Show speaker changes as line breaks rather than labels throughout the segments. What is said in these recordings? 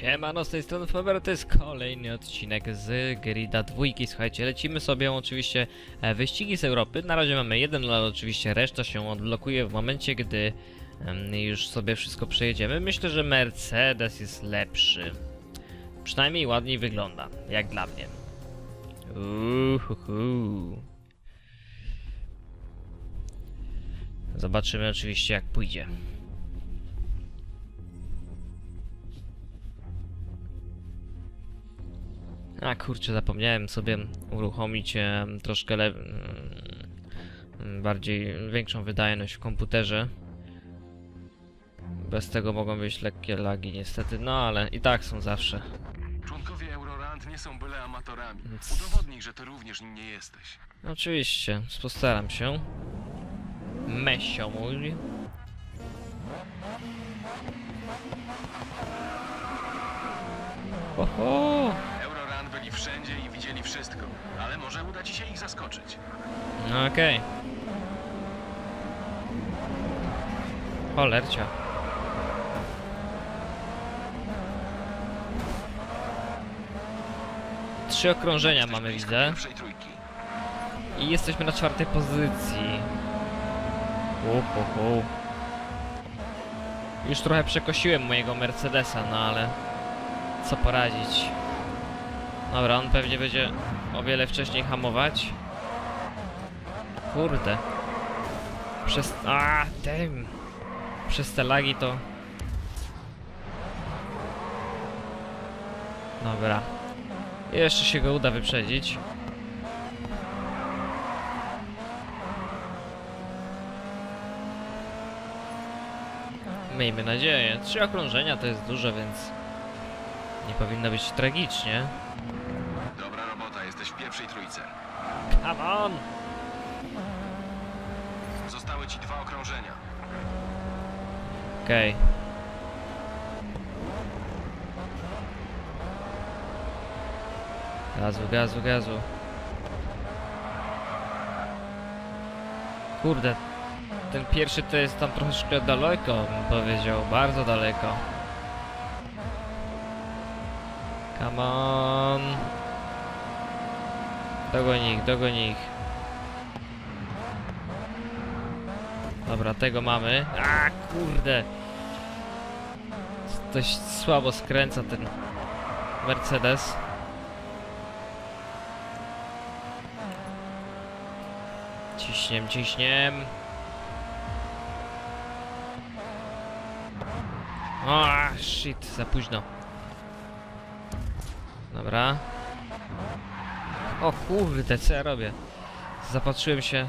Siemano, z tej strony Faber, to jest kolejny odcinek z Grida dwójki. Słuchajcie, lecimy sobie oczywiście e, wyścigi z Europy. Na razie mamy jeden, ale oczywiście reszta się odblokuje w momencie, gdy już sobie wszystko przejedziemy. Myślę, że Mercedes jest lepszy. Przynajmniej ładniej wygląda, jak dla mnie. Uhuhu. Zobaczymy oczywiście jak pójdzie. A kurczę, zapomniałem sobie uruchomić troszkę le... mm, bardziej większą wydajność w komputerze. Bez tego mogą być lekkie lagi niestety, no ale i tak są zawsze.
Członkowie Eurorand nie są byle amatorami. Udowodnij, że ty również nim nie jesteś.
Oczywiście, postaram się. Mesio mój. Oho!
Wszystko, ale może uda ci się ich zaskoczyć.
No okej. Cholercia. Trzy okrążenia
Jesteś
mamy, widzę. I jesteśmy na czwartej pozycji. Uhuhu. Już trochę przekosiłem mojego Mercedesa, no ale co poradzić. Dobra, on pewnie będzie o wiele wcześniej hamować. Kurde. Przez... A, damn. Przez te lagi to... Dobra. Jeszcze się go uda wyprzedzić. Miejmy nadzieję. Trzy okrążenia to jest dużo, więc nie powinno być tragicznie.
Dobra robota, jesteś w pierwszej trójce.
Come on!
Zostały ci dwa okrążenia.
Okej. Gazu, gazu, gazu. Kurde, ten pierwszy to jest tam troszeczkę daleko, bym powiedział, bardzo daleko. Come on. Dogoń ich, dogoń ich. Dobra, tego mamy. A kurde. Dość słabo skręca ten Mercedes. Ciśniem, ciśniem. O, shit, za późno. Dobra. O kurde, co ja robię? Zapatrzyłem się.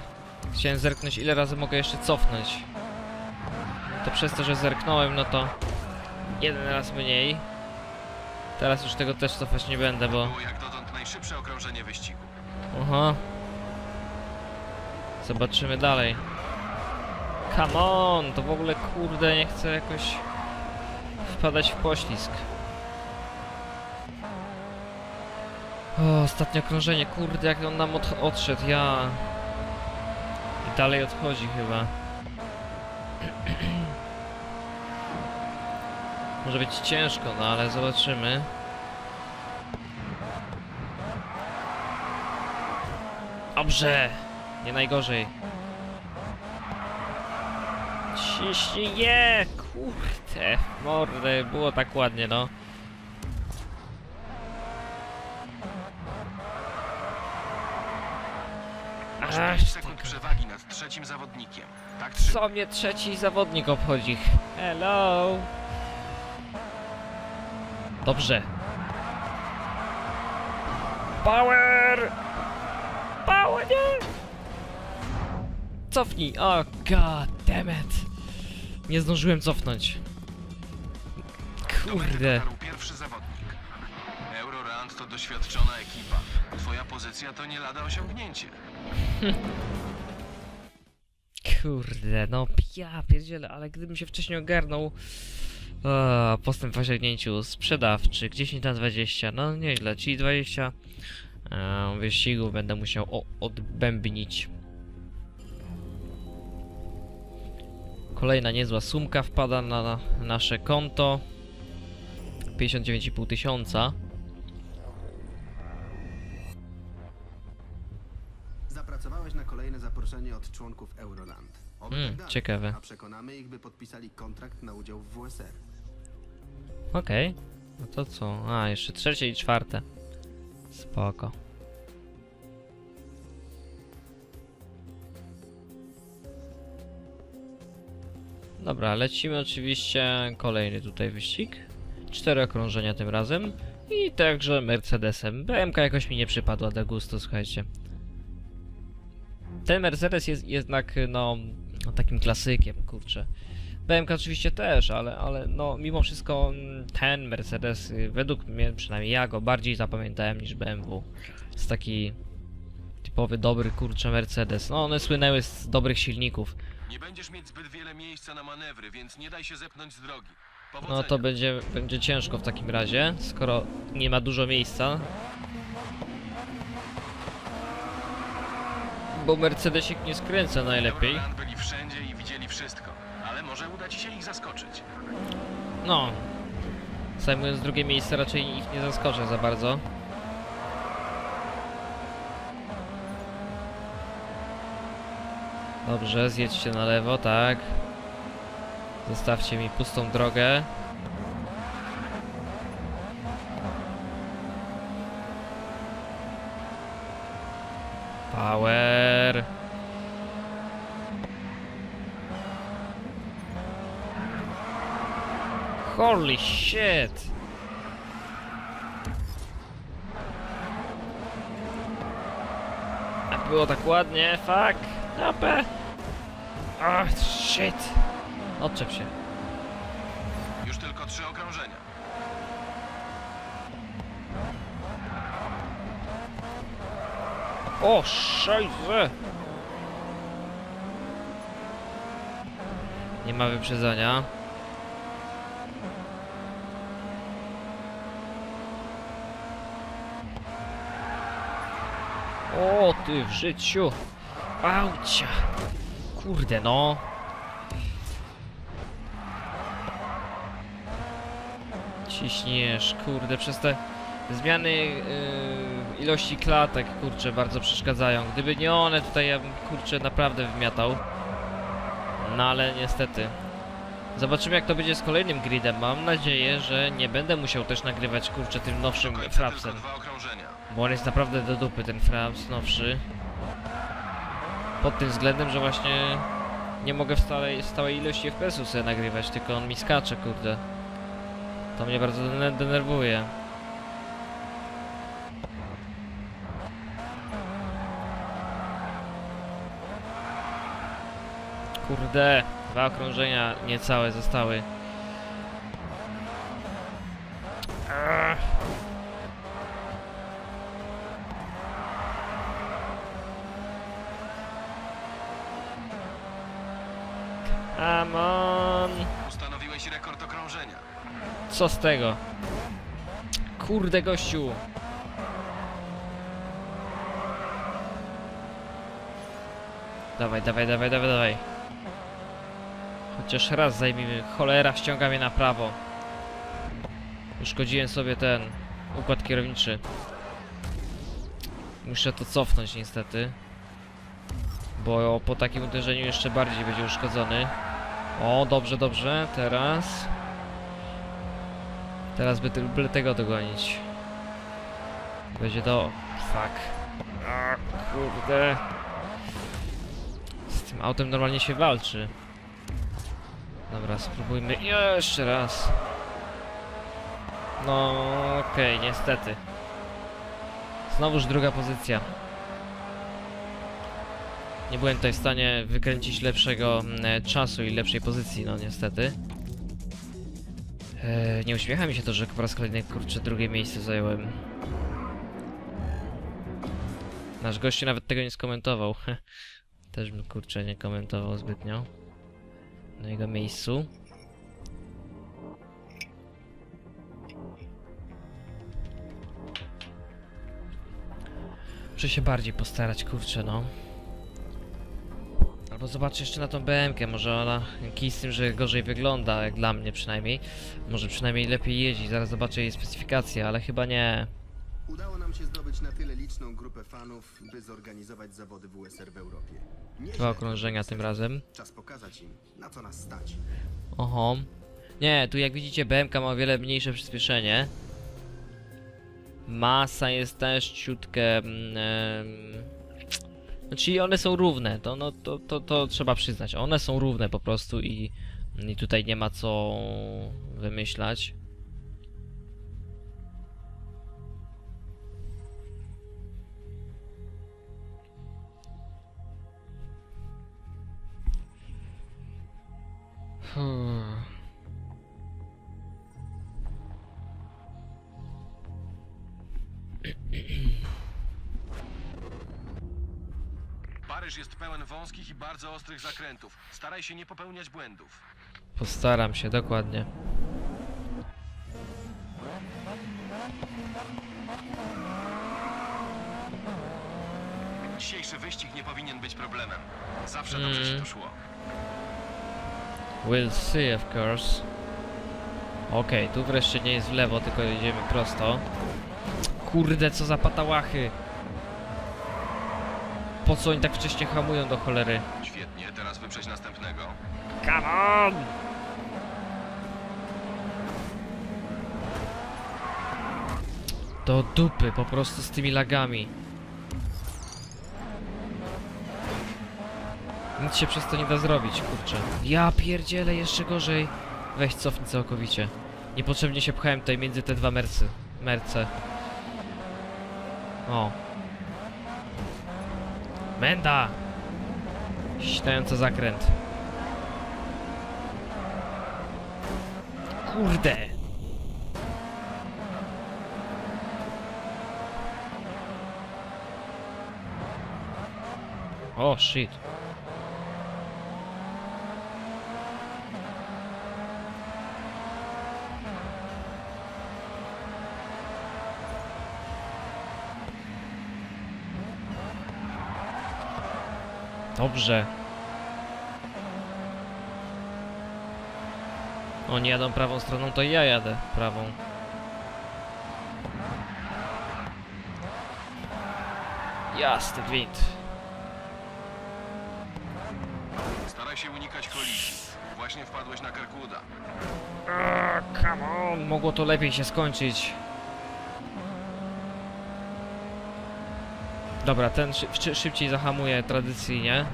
Chciałem zerknąć, ile razy mogę jeszcze cofnąć. To przez to, że zerknąłem, no to jeden raz mniej. Teraz już tego też cofać nie będę, bo...
Jak dotąd najszybsze okrążenie wyścigu.
Aha. Zobaczymy dalej. Come on! To w ogóle kurde nie chcę jakoś wpadać w poślizg. O, ostatnie okrążenie, kurde jak on nam od odszedł, ja... I dalej odchodzi chyba. Może być ciężko, no ale zobaczymy. Dobrze! Nie najgorzej. Ciśnij je! Kurde, mordę, było tak ładnie, no.
Masz
Ach,
5 sekund przewagi nad trzecim zawodnikiem. Tak trzymaj.
Co mnie trzeci zawodnik obchodzi? Hello! Dobrze. Power! Power, nie! Cofnij! O, god damn it! Nie zdążyłem cofnąć. Kurde.
pierwszy zawodnik. Eurorand to doświadczona ekipa. Twoja pozycja to nie lada osiągnięcie.
Kurde, no ja pierdzielę, ale gdybym się wcześniej ogarnął... O, postęp w osiągnięciu sprzedawczych 10 na 20, no nieźle, czyli 20 e, wyścigów będę musiał o, odbębnić. Kolejna niezła sumka wpada na nasze konto. 59,5 tysiąca.
Zaproszenie od członków Euroland. Oby
Hmm,
tak dalej.
ciekawe.
A przekonamy ich, by podpisali kontrakt na udział w WSR.
Okej. No to co? A, jeszcze trzecie i czwarte. Spoko. Dobra, lecimy oczywiście kolejny tutaj wyścig. Cztery okrążenia tym razem. I także Mercedesem. BMK jakoś mi nie przypadła do gustu, słuchajcie. Ten Mercedes jest jednak, no, takim klasykiem, kurczę. BMK oczywiście też, ale, ale no mimo wszystko ten Mercedes, y, według mnie, przynajmniej ja go bardziej zapamiętałem niż BMW. Jest taki typowy, dobry, kurczę Mercedes. No one słynęły z dobrych silników.
Nie będziesz mieć zbyt wiele miejsca na manewry, więc nie daj się zepchnąć z drogi. Powodzenia.
No to będzie, będzie ciężko w takim razie, skoro nie ma dużo miejsca. Bo Mercedesik nie skręca najlepiej.
Byli wszędzie i widzieli wszystko, ale może uda ci się ich zaskoczyć.
No. Zajmując drugie miejsce raczej ich nie zaskoczę za bardzo. Dobrze, zjedźcie na lewo, tak. Zostawcie mi pustą drogę. Power. Holy shit! A było tak ładnie, fuck! Napę! Ach, shit! Odczep się.
Już tylko trzy okrążenia.
O, szajze! Nie ma wyprzedzania. O, ty w życiu! Aucia! Kurde no! Ciśniesz, kurde, przez te zmiany yy, ilości klatek, kurczę, bardzo przeszkadzają. Gdyby nie one, tutaj ja bym, kurczę, naprawdę wymiatał. No ale niestety. Zobaczymy jak to będzie z kolejnym gridem. Mam nadzieję, że nie będę musiał też nagrywać, kurczę, tym nowszym frapsem. Bo on jest naprawdę do dupy, ten fraps nowszy. Pod tym względem, że właśnie nie mogę w stałej, stałej ilości FPS-ów sobie nagrywać, tylko on mi skacze, kurde. To mnie bardzo dene- denerwuje. Kurde, dwa okrążenia niecałe zostały. Come on!
Ustanowiłeś rekord okrążenia.
Co z tego? Kurde gościu! Dawaj, dawaj, dawaj, dawaj, dawaj. Chociaż raz zajmijmy. Cholera ściąga mnie na prawo. Uszkodziłem sobie ten układ kierowniczy. Muszę to cofnąć niestety. Bo po takim uderzeniu jeszcze bardziej będzie uszkodzony. O, dobrze, dobrze. Teraz. Teraz by, by tego dogonić. Będzie to... Fuck. A, kurde. Z tym autem normalnie się walczy. Dobra, spróbujmy jeszcze raz. No, okej, niestety. Znowuż druga pozycja. Nie byłem tutaj w stanie wykręcić lepszego mm, czasu i lepszej pozycji, no niestety. Eee, nie uśmiecha mi się to, że po raz kolejny kurczę drugie miejsce zająłem. Nasz gościu nawet tego nie skomentował. Też bym kurczę nie komentował zbytnio. Na jego miejscu. Muszę się bardziej postarać, kurczę no. Albo zobaczę jeszcze na tą BMkę, może ona kij z tym, że gorzej wygląda, jak dla mnie przynajmniej. Może przynajmniej lepiej jeździ, zaraz zobaczę jej specyfikację, ale chyba nie.
Udało nam się zdobyć na tyle liczną grupę fanów, by zorganizować zawody WSR w Europie. Nieźle.
Dwa okrążenia tym razem.
Czas pokazać im, na co nas stać.
Oho. Nie, tu jak widzicie BMK ma o wiele mniejsze przyspieszenie. Masa jest też ciutkę... No, czyli one są równe, to, no, to, to, to trzeba przyznać. One są równe po prostu i, i tutaj nie ma co wymyślać. Hmm.
Paryż jest pełen wąskich i bardzo ostrych zakrętów. Staraj się nie popełniać błędów.
Postaram się, dokładnie.
Dzisiejszy wyścig nie powinien być problemem. Zawsze dobrze się
Mm.
to szło.
We'll see, of course. Okej, tu wreszcie nie jest w lewo, tylko jedziemy prosto. Kurde, co za patałachy! Po co oni tak wcześnie hamują do cholery?
Świetnie, teraz wyprzeć następnego.
Come on! Do dupy, po prostu z tymi lagami. Nic się przez to nie da zrobić, kurczę. Ja pierdzielę, jeszcze gorzej. Weź cofnij całkowicie. Niepotrzebnie się pchałem tutaj między te dwa mercy. Merce. O. Menda! Ścinający zakręt. Kurde! O, shit. Dobrze. Oni jadą prawą stroną, to ja jadę prawą. Jasny gwint.
Staraj się unikać kolizji. Właśnie wpadłeś na Kirkwooda.
Come on, mogło to lepiej się skończyć. Dobra, ten szy szy szybciej zahamuje tradycyjnie.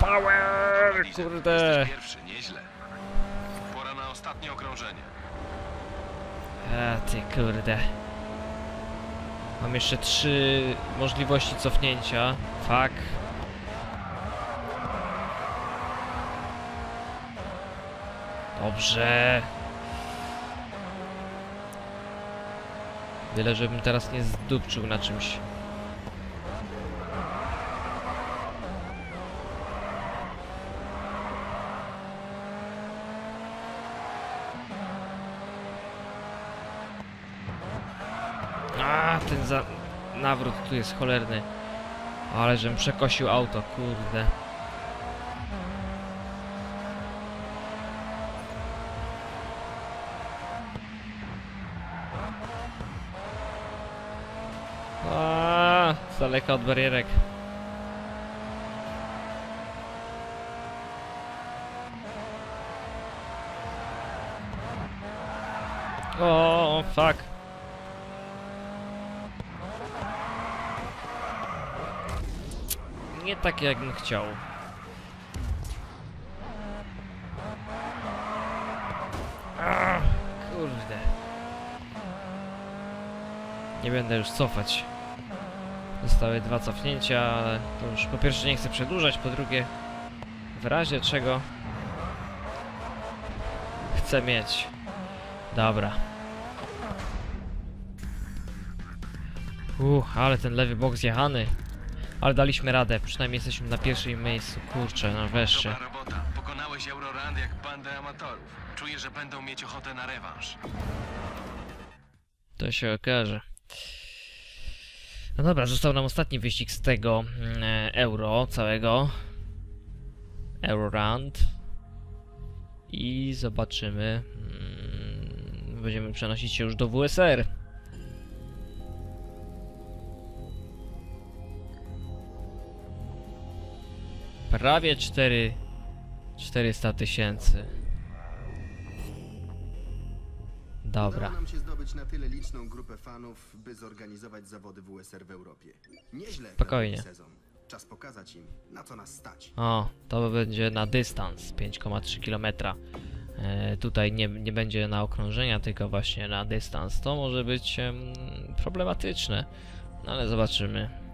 Power, kurde.
Pierwszy, nieźle. Pora na ostatnie okrążenie.
A ty kurde. Mam jeszcze trzy możliwości cofnięcia. Fuck. Dobrze. Wiele, żebym teraz nie zdupczył na czymś. A, ten za... nawrót tu jest cholerny. Ale żem przekosił auto, kurde. A, daleka od barierek. O, fuck. Nie tak jakbym chciał. Ah, kurde. Nie będę już cofać. Zostały dwa cofnięcia, ale to już po pierwsze nie chcę przedłużać, po drugie w razie czego chcę mieć. Dobra. Uch, ale ten lewy bok zjechany. Ale daliśmy radę, przynajmniej jesteśmy na pierwszym miejscu. Kurczę, no wreszcie.
Dobra robota. Pokonałeś Eurorand jak bandę amatorów. Czuję, że będą mieć ochotę na rewanż.
To się okaże. No dobra, został nam ostatni wyścig z tego mm, e, euro całego. Euroround i zobaczymy. mm, Będziemy przenosić się już do WSR. Prawie 4 400 tysięcy. Dobra.
Udało nam się zdobyć na tyle liczną grupę fanów, by zorganizować zawody WSR w Europie. Nieźle
Spokojnie.
sezon. Czas pokazać im, na co nas stać.
O, to będzie na dystans 5,3 km. E, tutaj nie, nie będzie na okrążenia, tylko właśnie na dystans. To może być em, problematyczne, no ale zobaczymy.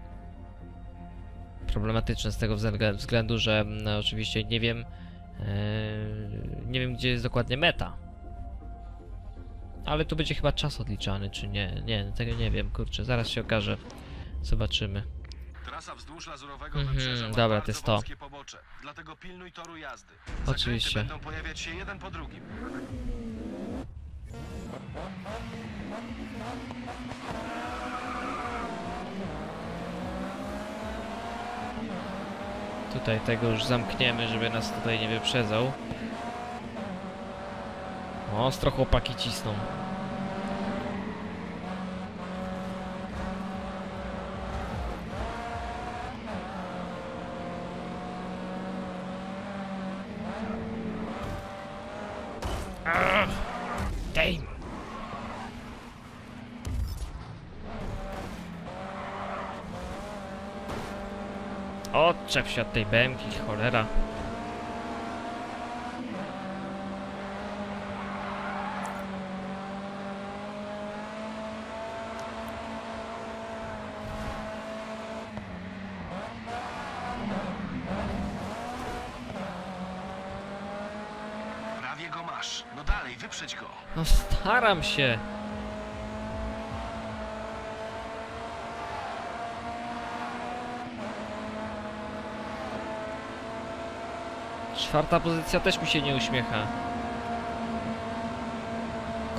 Problematyczne z tego względu, że mm, no, oczywiście nie wiem, e, nie wiem gdzie jest dokładnie meta. Ale tu będzie chyba czas odliczany, czy nie? Nie, tego nie wiem, kurczę, zaraz się okaże. Zobaczymy.
Trasa wzdłuż lazurowego wybrzeża ma
dobra, to jest to.
pobocze, dlatego pilnuj toru jazdy. Zakręty
Oczywiście.
będą pojawiać się jeden po drugim.
Tutaj tego już zamkniemy, żeby nas tutaj nie wyprzedzał. Ostro chłopaki cisną. Damn! Odczep się od tej bębki, cholera.
Prawie go masz. No dalej, wyprzedź go.
No staram się. Czwarta pozycja też mi się nie uśmiecha.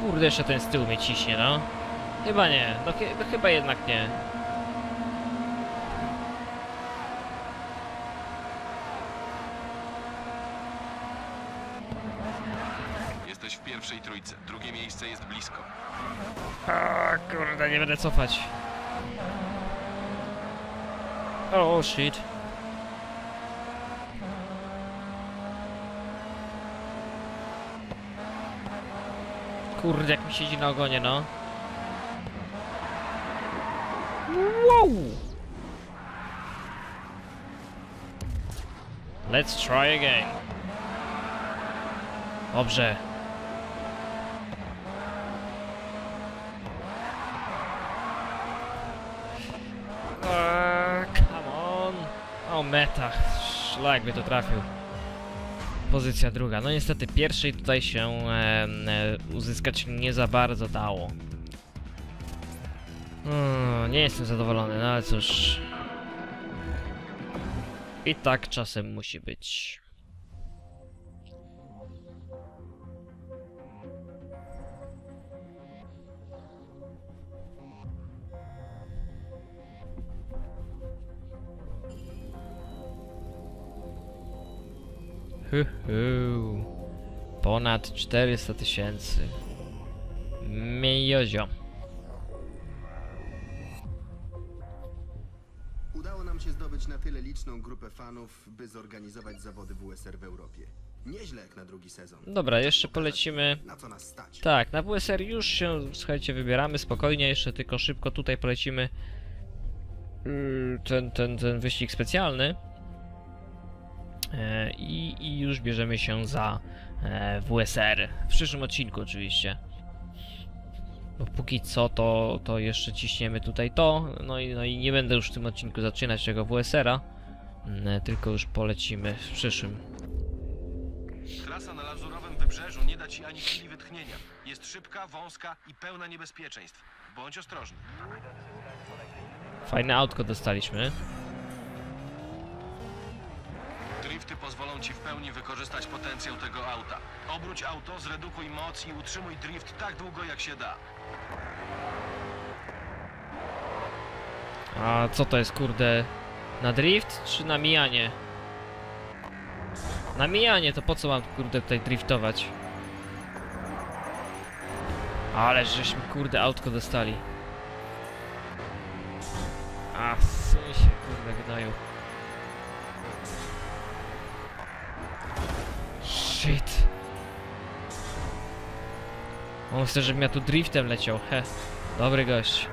Kurde, jeszcze ten z tyłu mnie ciśnie, no. Chyba nie, no, chy- no chyba jednak nie.
Jesteś w pierwszej trójce. Drugie miejsce jest blisko.
A, kurde, nie będę cofać. Oh, shit. Kurde, jak mi siedzi na ogonie, no. Wow! Let's try again. Dobrze. Eee, come on. O, meta. Szlak by to trafił. Pozycja druga. No niestety pierwszej tutaj się e, uzyskać nie za bardzo dało. Mm, nie jestem zadowolony, no ale cóż. I tak czasem musi być. Hu, hu. Ponad 400 tysięcy. Miozio.
Udało nam się zdobyć na tyle liczną grupę fanów, by zorganizować zawody WSR w Europie. Nieźle jak na drugi sezon.
Dobra, jeszcze polecimy.
Na co nas stać?
Tak, na WSR już się, słuchajcie, wybieramy spokojnie, jeszcze tylko szybko tutaj polecimy yy, ten, ten, ten wyścig specjalny. E, i, I już bierzemy się za e, WSR. W przyszłym odcinku oczywiście. Bo póki co to, to jeszcze ciśniemy tutaj to. No i, no i nie będę już w tym odcinku zaczynać tego WSR-a. mm, Tylko już polecimy w przyszłym.
Trasa na lazurowym wybrzeżu nie da ci ani chwili wytchnienia. Jest szybka, wąska i pełna niebezpieczeństw. Bądź ostrożny.
Fajne autko dostaliśmy.
Drifty pozwolą ci w pełni wykorzystać potencjał tego auta. Obróć auto, zredukuj moc i utrzymuj drift tak długo jak się da.
A co to jest kurde? Na drift czy na mijanie? Na mijanie, to po co mam kurde tutaj driftować? Ale żeśmy kurde autko dostali. A, suń się kurde gnoju. Shit. On chce, żebym ja tu driftem leciał, he. Dobry gość.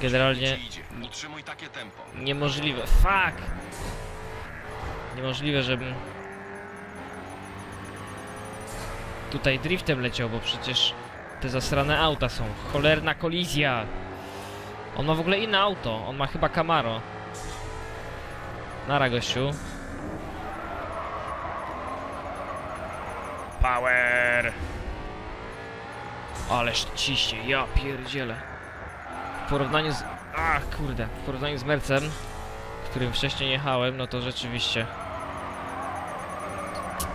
Generalnie.
Utrzymuj takie tempo.
niemożliwe. Fuck! Niemożliwe, żebym tutaj driftem leciał, bo przecież te zasrane auta są. Cholerna kolizja! On ma w ogóle inne auto. On ma chyba Camaro. Nara gościu. Power! Ależ ciśnie, ja pierdzielę. W porównaniu z... Ach, kurde. W porównaniu z Mercem, którym wcześniej jechałem, no to rzeczywiście...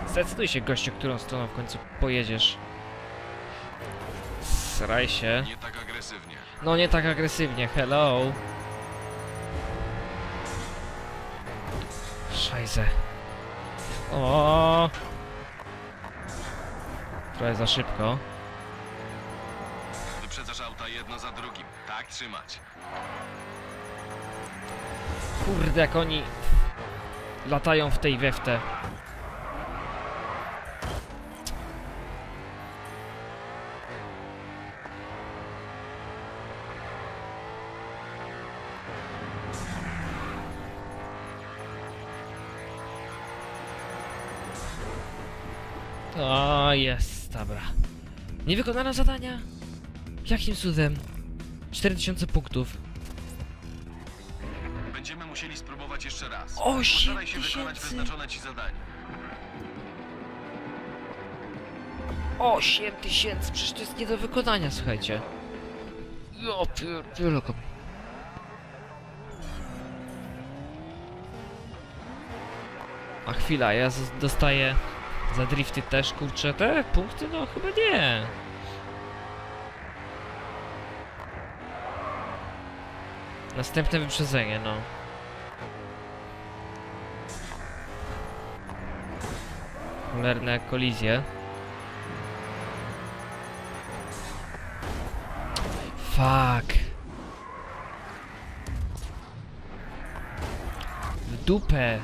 Zdecyduj się, gościu, którą stroną w końcu pojedziesz. Sraj się.
Nie tak agresywnie.
No nie tak agresywnie, hello. Szajse. O. Trochę za szybko.
Wyprzedzasz auta jedno za drugim. Tak trzymać.
Kurde, jak oni latają w tej weftę. O, jest, dobra. Niewykonane zadania? Jakim cudem? 4000 punktów.
Będziemy musieli spróbować jeszcze raz.
Osiem
Postaraj się wykonać
tysięcy.
wyznaczone ci zadanie.
8 tysięcy, przecież to jest nie do wykonania, słuchajcie. Ja pierdzielę. A chwila, ja z- dostaję za drifty też, kurczę, te punkty? No chyba nie. Następne wyprzedzenie, no. Cholerne kolizje. Fuck. Dupę.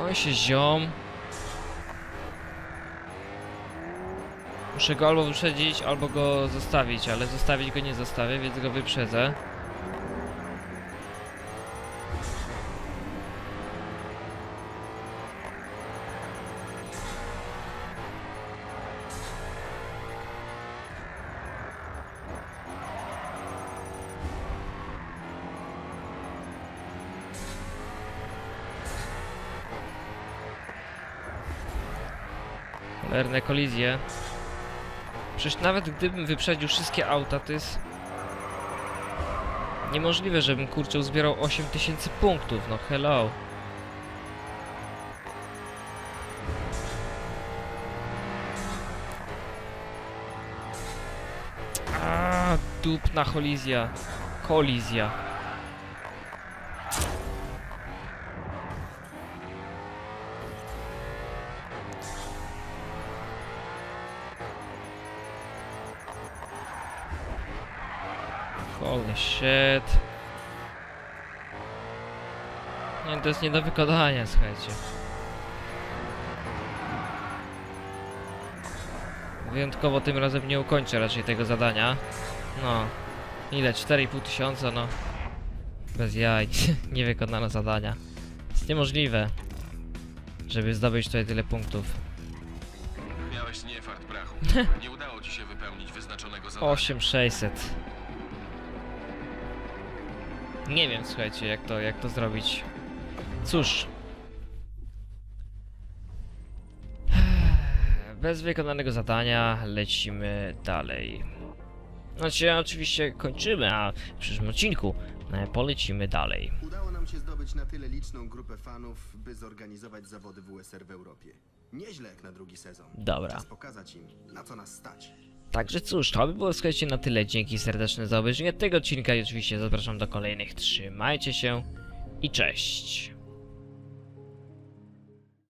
Koń się ziom. Muszę go albo wyprzedzić, albo go zostawić, ale zostawić go nie zostawię, więc go wyprzedzę. Kolizje. Przecież nawet gdybym wyprzedził wszystkie auta, to jest... Niemożliwe, żebym kurczę uzbierał 8000 punktów, no hello. A, dupna kolizja. Kolizja. Shit. Nie, to jest nie do wykonania, słuchajcie. Wyjątkowo tym razem nie ukończę raczej tego zadania. No. Ile? 4,5 tysiąca, no. Bez jaj. Niewykonane zadania. Jest niemożliwe, żeby zdobyć tutaj tyle punktów.
Miałeś nie fart brachu. Nie udało ci się wypełnić wyznaczonego zadania.
8600. Nie wiem, słuchajcie, jak to, jak to zrobić. Cóż. Bez wykonanego zadania lecimy dalej. Znaczy, oczywiście kończymy, a w przyszłym odcinku e, polecimy dalej.
Udało nam się zdobyć na tyle liczną grupę fanów, by zorganizować zawody WSR w Europie. Nieźle jak na drugi sezon.
Dobra.
Czas pokazać im, na co nas stać.
Także cóż, to by było słuchajcie na tyle. Dzięki serdeczne za obejrzenie tego odcinka i oczywiście zapraszam do kolejnych. Trzymajcie się i cześć.